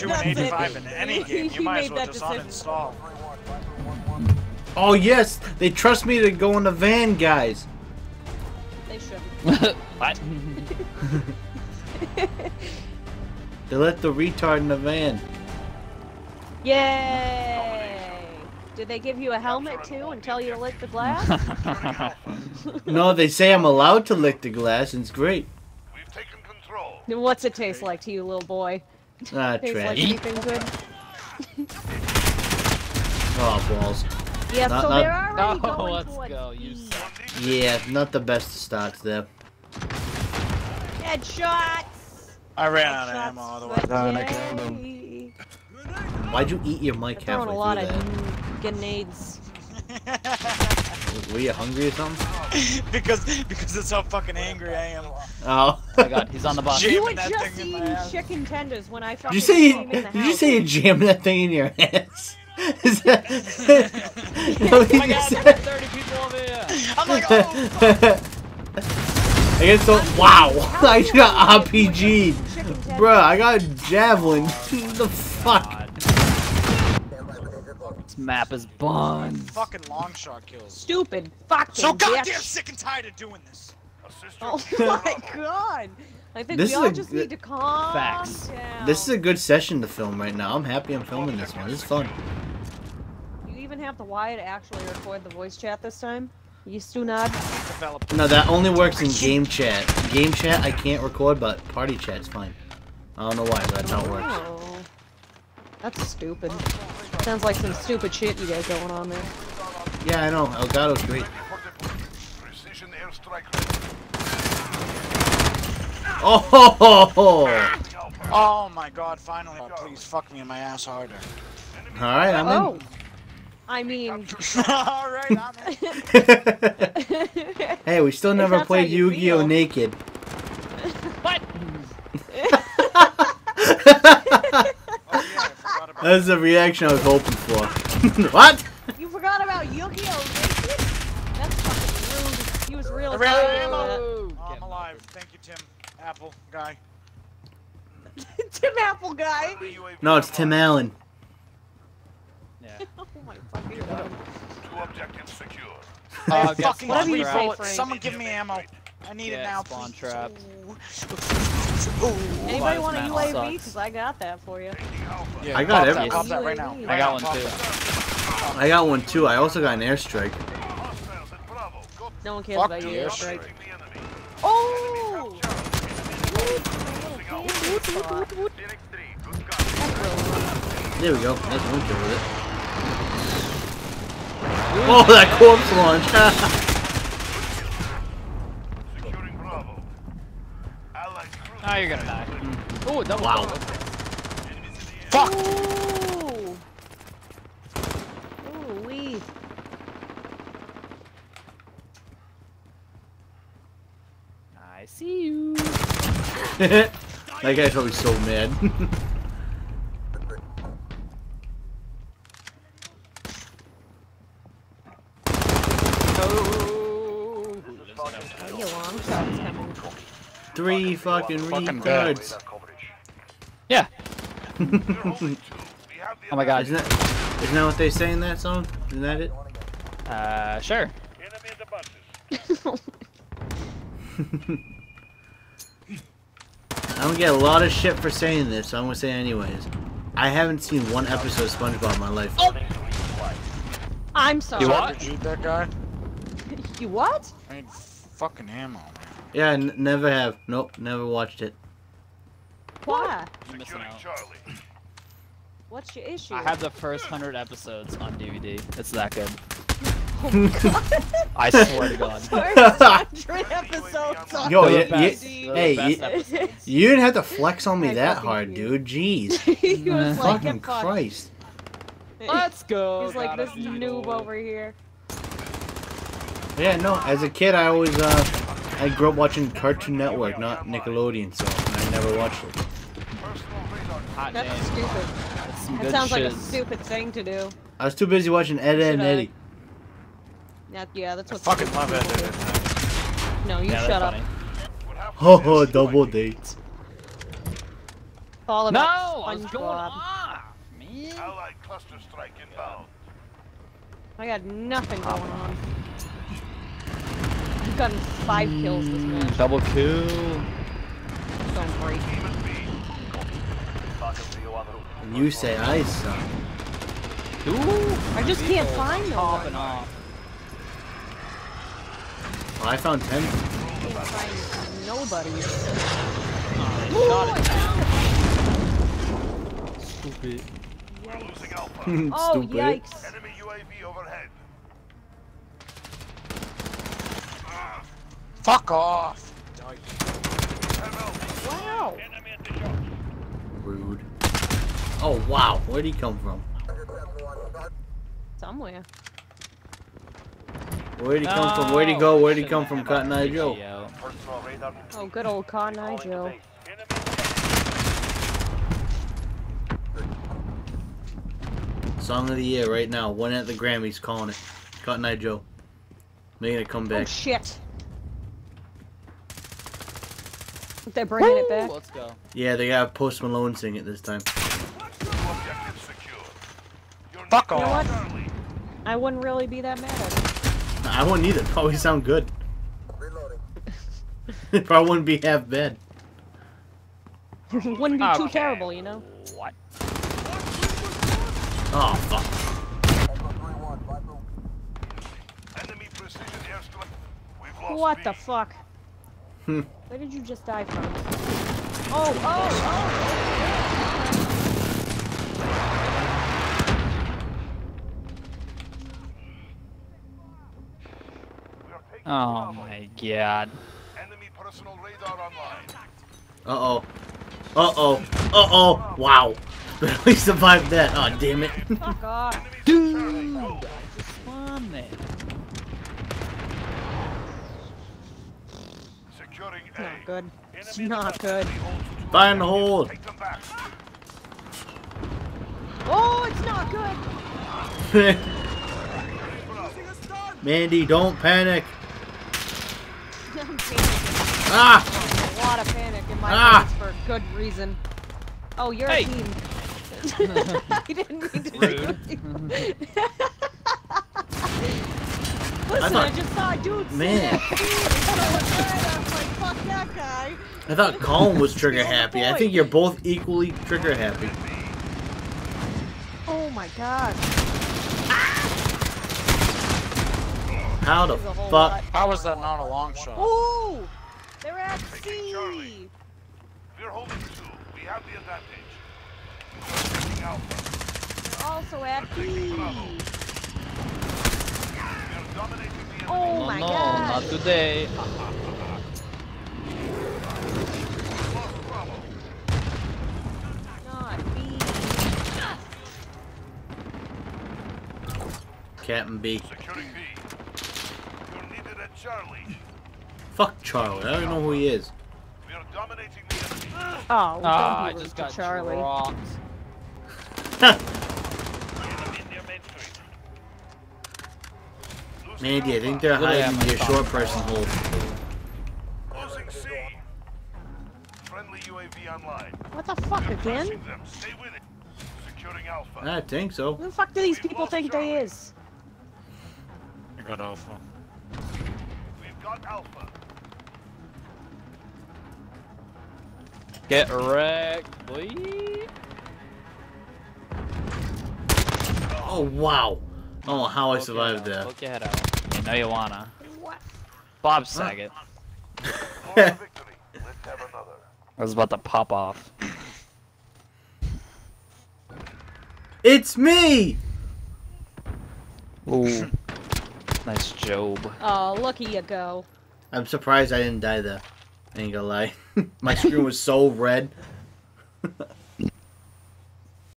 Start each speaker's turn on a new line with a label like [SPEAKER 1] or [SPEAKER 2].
[SPEAKER 1] 2
[SPEAKER 2] That's
[SPEAKER 1] and 85 in any game, you might as well just
[SPEAKER 2] decision.
[SPEAKER 1] uninstall.
[SPEAKER 3] Oh yes, they trust me to go in the van, guys.
[SPEAKER 2] They shouldn't.
[SPEAKER 4] what?
[SPEAKER 3] They let the retard in the van.
[SPEAKER 2] Yay! Did they give you a helmet too and tell you to lick the glass?
[SPEAKER 3] No, they say I'm allowed to lick the glass, and it's great.
[SPEAKER 5] We've taken control.
[SPEAKER 2] What's it taste like to you, little boy?
[SPEAKER 3] Ah,
[SPEAKER 2] Tastes like
[SPEAKER 3] trash.
[SPEAKER 2] anything good?
[SPEAKER 3] Oh balls.
[SPEAKER 2] Yeah,
[SPEAKER 3] Not-
[SPEAKER 2] so
[SPEAKER 3] not-
[SPEAKER 2] they're already
[SPEAKER 4] Oh,
[SPEAKER 2] going
[SPEAKER 4] let's go, you
[SPEAKER 2] the
[SPEAKER 4] suck.
[SPEAKER 3] Yeah, not the best starts there.
[SPEAKER 2] headshots.
[SPEAKER 1] I ran out of
[SPEAKER 2] Headshots,
[SPEAKER 1] ammo, otherwise I would have killed him.
[SPEAKER 2] yay.
[SPEAKER 3] Why'd you eat your mic
[SPEAKER 2] They're throwing a lot of grenades.
[SPEAKER 3] Were you hungry or something?
[SPEAKER 1] because because it's how fucking angry I am.
[SPEAKER 3] Oh.
[SPEAKER 4] Oh my god, he's on the bus.
[SPEAKER 2] You
[SPEAKER 1] Jamming
[SPEAKER 2] were
[SPEAKER 1] that
[SPEAKER 2] just
[SPEAKER 1] thing in my
[SPEAKER 2] eating chicken tenders when I fucking
[SPEAKER 3] Did you say?
[SPEAKER 2] came in the
[SPEAKER 3] Did you
[SPEAKER 2] house.
[SPEAKER 3] say you jammed that thing in your ass? Is that?
[SPEAKER 4] Oh my god, there's 30 people over here.
[SPEAKER 1] I'm like, oh, fuck.
[SPEAKER 3] I guess so. Wow! I just got RPG'd.
[SPEAKER 2] Chicken tenders.
[SPEAKER 3] Bruh, I got a javelin. the fuck?
[SPEAKER 4] This map is bun.
[SPEAKER 1] fucking long shot kills.
[SPEAKER 2] Stupid fucking
[SPEAKER 1] So goddamn
[SPEAKER 2] bitch.
[SPEAKER 1] sick and tired of doing this.
[SPEAKER 2] Oh my god. I think
[SPEAKER 3] This
[SPEAKER 2] we
[SPEAKER 3] is
[SPEAKER 2] all
[SPEAKER 3] a
[SPEAKER 2] just
[SPEAKER 3] good-
[SPEAKER 2] need to calm
[SPEAKER 4] Facts.
[SPEAKER 2] down.
[SPEAKER 3] This is a good session to film right now. I'm happy I'm filming this one. This is fun.
[SPEAKER 2] You even have the wire to actually record the voice chat this time? You still
[SPEAKER 1] not?
[SPEAKER 3] No, that only works in game chat. Game chat I can't record, but party chat's fine. I don't know why, but that's how it works.
[SPEAKER 2] Oh. That's stupid. Sounds like some stupid shit you got going on there.
[SPEAKER 3] Yeah, I know. Elgato's great.
[SPEAKER 5] precision airstrike ready.
[SPEAKER 3] Oh ho ho ho!
[SPEAKER 1] Oh my god, finally. Oh, please fuck me in my ass harder.
[SPEAKER 3] Alright, I'm
[SPEAKER 2] Oh. I mean,
[SPEAKER 1] Alright, I'm in.
[SPEAKER 3] in. hey, we still never played Yu-Gi-Oh! naked.
[SPEAKER 4] What?
[SPEAKER 1] Oh yeah, I forgot about
[SPEAKER 3] That's the reaction I was hoping for. what?
[SPEAKER 2] you forgot about Yu-Gi-Oh! That's fucking rude. He was real
[SPEAKER 1] I ran out of
[SPEAKER 2] excited
[SPEAKER 1] ammo.
[SPEAKER 2] about
[SPEAKER 1] Oh, I'm alive. Thank you, Tim. Apple guy.
[SPEAKER 2] Tim Apple guy.
[SPEAKER 3] No, it's Tim Allen.
[SPEAKER 4] Yeah.
[SPEAKER 2] Oh my fucking god.
[SPEAKER 5] Two objectives secured.
[SPEAKER 4] Uh,
[SPEAKER 1] fucking
[SPEAKER 4] spawn
[SPEAKER 1] three bullets. Someone give me ammo. I need it
[SPEAKER 4] Yeah,
[SPEAKER 1] now,
[SPEAKER 4] spawn
[SPEAKER 1] please.
[SPEAKER 4] trap.
[SPEAKER 1] Ooh.
[SPEAKER 2] Anybody want a UAV? Because I got that for you.
[SPEAKER 1] Yeah,
[SPEAKER 3] I got
[SPEAKER 1] pop
[SPEAKER 3] every-
[SPEAKER 1] that, pop that right now.
[SPEAKER 2] UAV.
[SPEAKER 4] I got one too.
[SPEAKER 3] I got one too. I also got an airstrike.
[SPEAKER 5] Hostiles at Bravo. Go
[SPEAKER 2] No one cares
[SPEAKER 1] Fuck
[SPEAKER 2] about
[SPEAKER 1] the
[SPEAKER 2] you.
[SPEAKER 1] airstrike.
[SPEAKER 2] Right.
[SPEAKER 5] the enemy.
[SPEAKER 2] Oh!
[SPEAKER 5] Phoenix 3, good copy.
[SPEAKER 3] There we go. Nice one kill with it. Oh, that corpse launch!
[SPEAKER 5] Securing Bravo. Allied cruiser.
[SPEAKER 4] Ah, you're gonna die. Oh, double.
[SPEAKER 3] Wow.
[SPEAKER 4] kill.
[SPEAKER 1] Fuck!
[SPEAKER 2] Ooh! Ooh, wee.
[SPEAKER 4] I see you.
[SPEAKER 3] that guy's probably so mad.
[SPEAKER 4] Oh.
[SPEAKER 2] Oh, you long shots coming.
[SPEAKER 3] Three fucking
[SPEAKER 1] Fucking bad.
[SPEAKER 3] retards.
[SPEAKER 4] Yeah.
[SPEAKER 5] We have the
[SPEAKER 4] Oh my god.
[SPEAKER 3] Isn't that, isn't that what they say in that song? Isn't that it?
[SPEAKER 4] Uh, sure.
[SPEAKER 5] enemy in the buses.
[SPEAKER 3] I'm gonna get a lot of shit for saying this, so I'm gonna say anyways. I haven't seen one episode of SpongeBob in my life.
[SPEAKER 2] I'm sorry.
[SPEAKER 4] You what?
[SPEAKER 1] Did you that guy?
[SPEAKER 2] You what?
[SPEAKER 1] I need fucking ammo, man.
[SPEAKER 3] Yeah, n- never have. Nope, never watched it.
[SPEAKER 2] Why?
[SPEAKER 4] You're missing
[SPEAKER 5] Securing
[SPEAKER 4] out.
[SPEAKER 5] Charlie.
[SPEAKER 2] What's your issue?
[SPEAKER 4] I have the first hundred episodes on DVD. It's that good.
[SPEAKER 2] Oh,
[SPEAKER 4] I swear to God.
[SPEAKER 2] First hundred episodes on
[SPEAKER 3] Yo,
[SPEAKER 4] They're
[SPEAKER 3] yeah, yeah,
[SPEAKER 4] best. They're
[SPEAKER 3] hey, you-
[SPEAKER 4] episodes.
[SPEAKER 3] You didn't have to flex on me
[SPEAKER 2] I
[SPEAKER 3] that hard,
[SPEAKER 2] do.
[SPEAKER 3] dude. Jeez.
[SPEAKER 2] he was like,
[SPEAKER 3] Fucking. Christ.
[SPEAKER 4] Let's go.
[SPEAKER 2] He's like
[SPEAKER 4] Gotta
[SPEAKER 2] this noob over here.
[SPEAKER 3] Yeah, no. As a kid, I always uh, I grew up watching Cartoon Network, not Nickelodeon, so I never watched it.
[SPEAKER 4] Hot
[SPEAKER 2] That's
[SPEAKER 4] damn.
[SPEAKER 2] stupid.
[SPEAKER 4] That's some
[SPEAKER 2] That
[SPEAKER 4] good
[SPEAKER 2] sounds like a stupid thing to do.
[SPEAKER 3] I was too busy watching Ed, Ed, and Eddy.
[SPEAKER 2] Yeah, yeah that's
[SPEAKER 1] I
[SPEAKER 2] what.
[SPEAKER 1] fucking
[SPEAKER 2] stupid
[SPEAKER 1] love
[SPEAKER 2] people
[SPEAKER 1] it.
[SPEAKER 2] do. No, you
[SPEAKER 4] Yeah,
[SPEAKER 2] shut up.
[SPEAKER 4] funny.
[SPEAKER 5] What
[SPEAKER 3] Ho ho, double
[SPEAKER 5] team.
[SPEAKER 3] dates.
[SPEAKER 2] all
[SPEAKER 4] No,
[SPEAKER 2] about
[SPEAKER 4] I was going
[SPEAKER 2] SpongeBob.
[SPEAKER 4] off, man.
[SPEAKER 5] Allied cluster strike inbound.
[SPEAKER 2] I got nothing going on. I've gotten five kills this hmm, match.
[SPEAKER 4] Double kill.
[SPEAKER 2] Going great.
[SPEAKER 5] Demon B. Marking Rio en route.
[SPEAKER 3] And you say I suck.
[SPEAKER 4] Ooh,
[SPEAKER 2] I just can't find no
[SPEAKER 4] popping
[SPEAKER 2] one.
[SPEAKER 4] off.
[SPEAKER 3] Well, I found 10.
[SPEAKER 2] Can't find nobody.
[SPEAKER 4] Oh, shot it. Stupid.
[SPEAKER 5] We're losing Alpha.
[SPEAKER 2] Oh,
[SPEAKER 3] Stupid.
[SPEAKER 2] yikes.
[SPEAKER 5] Enemy UAV overhead.
[SPEAKER 1] Fuck off.
[SPEAKER 5] ML.
[SPEAKER 2] Wow.
[SPEAKER 5] Enemy at the shop.
[SPEAKER 3] Rude. Oh, wow. Where'd he come from?
[SPEAKER 2] Somewhere.
[SPEAKER 3] Where'd he come from? Oh. Where'd he go? Where'd he come from, Cotton Eye Joe?
[SPEAKER 4] video.
[SPEAKER 5] Personal radar.
[SPEAKER 2] Oh, good old Cotton Eye Joe.
[SPEAKER 5] the base. Enemy
[SPEAKER 3] Song of the year right now. One at the Grammys calling it. Cotton Eye Joe. Making a comeback.
[SPEAKER 2] Oh shit. They're bringing it back.
[SPEAKER 4] Let's go.
[SPEAKER 3] Yeah, they got Post Malone sing it this time.
[SPEAKER 5] objective secure. Your
[SPEAKER 1] Fuck
[SPEAKER 5] next
[SPEAKER 1] off.
[SPEAKER 5] Charlie.
[SPEAKER 2] I wouldn't really be that mad at it.
[SPEAKER 3] I wouldn't either. Probably sound good. it probably wouldn't be half bad.
[SPEAKER 2] wouldn't be too terrible, you know?
[SPEAKER 4] What?
[SPEAKER 3] Oh, fuck.
[SPEAKER 5] Enemy precision airstrike. We've lost
[SPEAKER 2] What the fuck?
[SPEAKER 3] Hmm.
[SPEAKER 2] Where did you just die from? Oh, oh,
[SPEAKER 5] We are taking
[SPEAKER 4] Oh my god.
[SPEAKER 5] Enemy personal radar online.
[SPEAKER 3] Uh-oh. Uh-oh. Uh-oh. Wow. Barely survived that. Oh, damn it.
[SPEAKER 2] oh. Fuck off.
[SPEAKER 4] Dude.
[SPEAKER 5] Charlie. Go.
[SPEAKER 4] Spawn there.
[SPEAKER 5] Securing
[SPEAKER 2] It's not good. It's not good.
[SPEAKER 5] enemy holds two
[SPEAKER 3] Find the
[SPEAKER 5] objectives.
[SPEAKER 3] hole.
[SPEAKER 5] Take them back.
[SPEAKER 2] Oh, it's not good.
[SPEAKER 3] Mandy, don't panic. Ah!
[SPEAKER 2] A lot of panic in my
[SPEAKER 3] Ah!
[SPEAKER 2] voice for good reason. Oh, you're
[SPEAKER 4] Hey.
[SPEAKER 2] a team. I didn't mean to say
[SPEAKER 4] Rude.
[SPEAKER 2] team. Listen,
[SPEAKER 3] thought-
[SPEAKER 2] I just saw a dude
[SPEAKER 3] Man.
[SPEAKER 2] sitting at the. I like, fuck that guy.
[SPEAKER 3] I thought Colin was trigger happy. I think you're both equally trigger happy.
[SPEAKER 2] Oh my god. Ah!
[SPEAKER 3] How the
[SPEAKER 2] There's a whole
[SPEAKER 3] fuck?
[SPEAKER 2] lot.
[SPEAKER 1] How was that not a long shot?
[SPEAKER 2] Ooh! They're at
[SPEAKER 5] Taking Charlie.
[SPEAKER 2] sea!
[SPEAKER 5] We're holding two. We have the advantage. We're taking
[SPEAKER 2] also at
[SPEAKER 5] We're taking
[SPEAKER 2] sea!
[SPEAKER 5] Bravo. We are dominating the enemy.
[SPEAKER 2] Oh
[SPEAKER 4] no,
[SPEAKER 2] my
[SPEAKER 4] no,
[SPEAKER 2] god!
[SPEAKER 4] not today.
[SPEAKER 5] Lost
[SPEAKER 2] Not me.
[SPEAKER 3] Captain B.
[SPEAKER 5] Securing B. You're needed at Charlie.
[SPEAKER 3] Fuck Charlie. I don't know who he is.
[SPEAKER 5] We are dominating the enemy.
[SPEAKER 2] Oh,
[SPEAKER 4] Ah, I just got
[SPEAKER 2] Charlie.
[SPEAKER 4] dropped.
[SPEAKER 3] Mandy, I think they're
[SPEAKER 4] Literally
[SPEAKER 3] hiding
[SPEAKER 4] at my
[SPEAKER 3] your
[SPEAKER 4] top.
[SPEAKER 3] short person hole.
[SPEAKER 5] Losing C. Friendly UAV online.
[SPEAKER 2] What the fuck,
[SPEAKER 5] We're
[SPEAKER 2] again?
[SPEAKER 5] them. Stay with it. Securing Alpha.
[SPEAKER 3] I think so.
[SPEAKER 2] Who the fuck do these people think they is?
[SPEAKER 1] You got alpha.
[SPEAKER 5] We've got Alpha.
[SPEAKER 4] Get wrecked, boy.
[SPEAKER 3] Oh, wow. I don't know how I
[SPEAKER 4] Poke
[SPEAKER 3] survived
[SPEAKER 4] your head out,
[SPEAKER 3] that.
[SPEAKER 4] Poke your head out. You know you wanna.
[SPEAKER 2] What?
[SPEAKER 4] Bob Saget.
[SPEAKER 5] For victory. Let's have another.
[SPEAKER 4] I was about to pop off.
[SPEAKER 3] It's me!
[SPEAKER 4] Ooh. nice Job.
[SPEAKER 2] Oh, look at you go.
[SPEAKER 3] I'm surprised I didn't die there. I ain't gonna lie. My screen was so red.